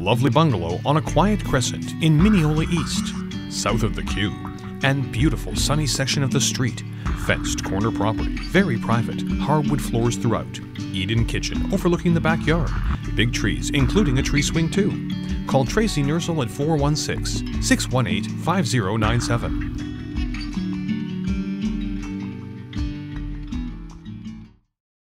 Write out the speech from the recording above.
Lovely bungalow on a quiet crescent in Mineola East, south of the Q, And beautiful sunny section of the street. Fenced corner property, very private, hardwood floors throughout. Eat-in kitchen overlooking the backyard. Big trees, including a tree swing too. Call Tracy Nursall at 416 618 5097.